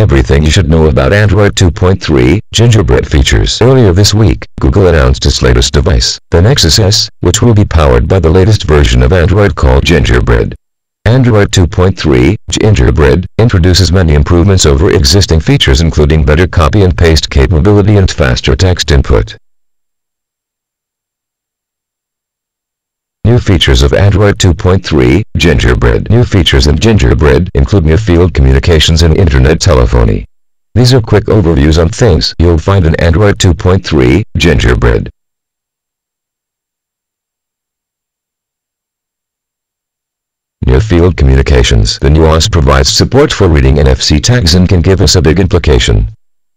Everything you should know about Android 2.3 Gingerbread features. Earlier this week, Google announced its latest device, the Nexus S, which will be powered by the latest version of Android called Gingerbread. Android 2.3 Gingerbread introduces many improvements over existing features including better copy and paste capability and faster text input. New features of Android 2.3, Gingerbread. New features in Gingerbread include near-field communications and internet telephony. These are quick overviews on things you'll find in Android 2.3, Gingerbread. Near-field communications. The new OS provides support for reading NFC tags and can give us a big implication.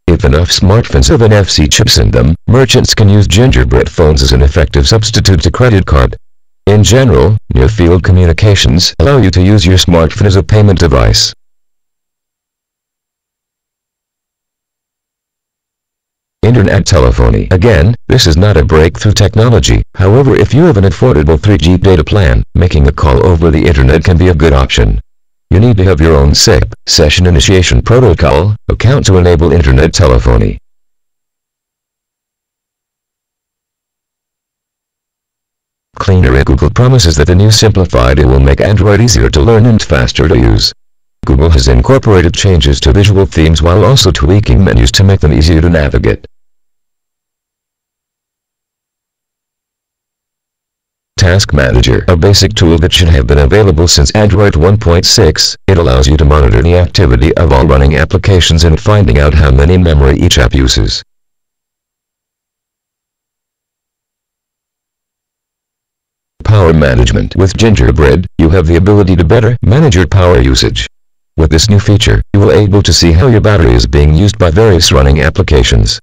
If enough smartphones have NFC chips in them, merchants can use Gingerbread phones as an effective substitute to credit card. In general, near-field communications allow you to use your smartphone as a payment device. Internet telephony. Again, this is not a breakthrough technology. However, if you have an affordable 3G data plan, making a call over the internet can be a good option. You need to have your own SIP, Session Initiation Protocol, account to enable internet telephony. Cleaner Google promises that the new simplified it will make Android easier to learn and faster to use. Google has incorporated changes to visual themes while also tweaking menus to make them easier to navigate. Task Manager, a basic tool that should have been available since Android 1.6, it allows you to monitor the activity of all running applications and finding out how many memory each app uses. Power Management With Gingerbread, you have the ability to better manage your power usage. With this new feature, you will be able to see how your battery is being used by various running applications.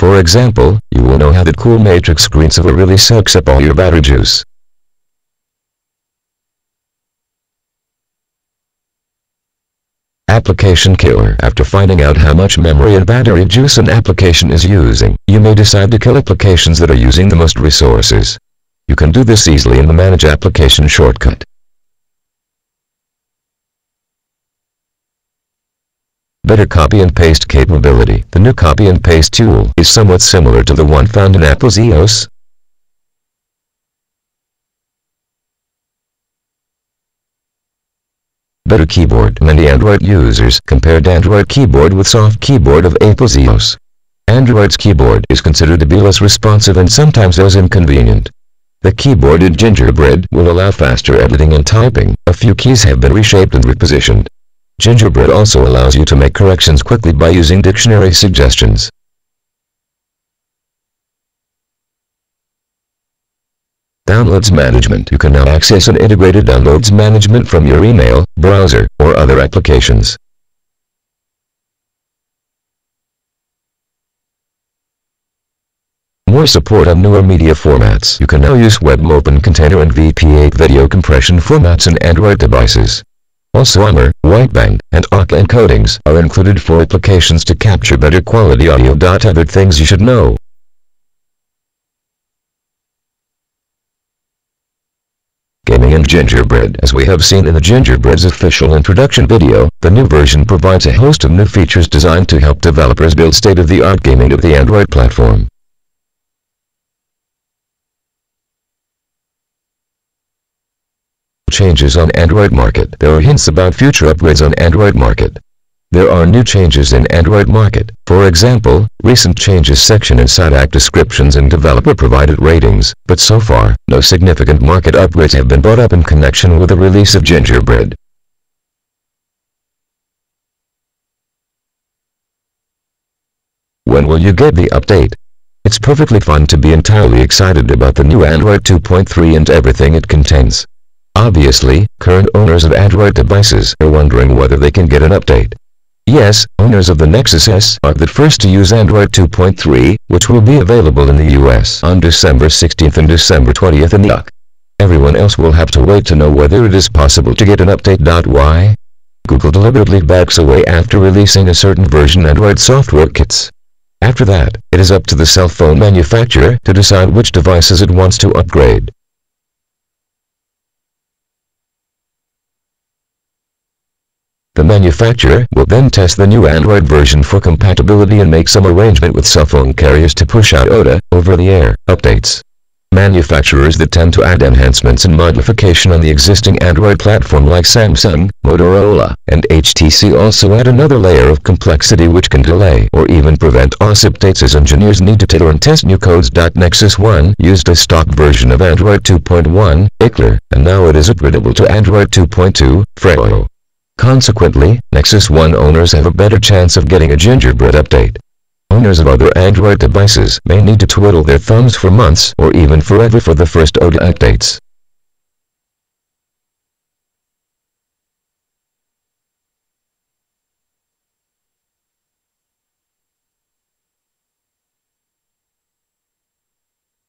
For example, you will know how the cool matrix screensaver really sucks up all your battery juice. Application Killer After finding out how much memory and battery juice an application is using, you may decide to kill applications that are using the most resources. You can do this easily in the Manage Application shortcut. Better copy and paste capability. The new copy and paste tool is somewhat similar to the one found in Apple's iOS. Better keyboard. Many Android users compared Android keyboard with soft keyboard of Apple's iOS. Android's keyboard is considered to be less responsive and sometimes as inconvenient. The keyboard in Gingerbread will allow faster editing and typing. A few keys have been reshaped and repositioned. Gingerbread also allows you to make corrections quickly by using dictionary suggestions. Downloads Management You can now access an integrated downloads management from your email, browser, or other applications. More support on newer media formats. You can now use WebOpen Container and VP8 video compression formats in Android devices. Also AMR, wideband, and AAC encodings are included for applications to capture better quality audio. Other things you should know. Gaming and Gingerbread As we have seen in the Gingerbread's official introduction video, the new version provides a host of new features designed to help developers build state-of-the-art gaming of the Android platform. Changes on Android Market. There are hints about future upgrades on Android Market. There are new changes in Android Market. For example, recent changes section inside app descriptions and developer-provided ratings, but so far, no significant market upgrades have been brought up in connection with the release of Gingerbread. When will you get the update? It's perfectly fine to be entirely excited about the new Android 2.3 and everything it contains. Obviously, current owners of Android devices are wondering whether they can get an update. Yes, owners of the Nexus S are the first to use Android 2.3, which will be available in the US on December 16th and December 20th in the UK. Everyone else will have to wait to know whether it is possible to get an update. Why? Google deliberately backs away after releasing a certain version Android software kits. After that, it is up to the cell phone manufacturer to decide which devices it wants to upgrade. The manufacturer will then test the new Android version for compatibility and make some arrangement with cell phone carriers to push out OTA, over-the-air, updates. Manufacturers that tend to add enhancements and modification on the existing Android platform like Samsung, Motorola, and HTC also add another layer of complexity which can delay or even prevent OS updates as engineers need to tailor and test new codes. Nexus One used a stock version of Android 2.1, Eclair, and now it is upgradable to Android 2.2, Froyo. Consequently, Nexus One owners have a better chance of getting a gingerbread update. Owners of other Android devices may need to twiddle their thumbs for months or even forever for the first OTA updates.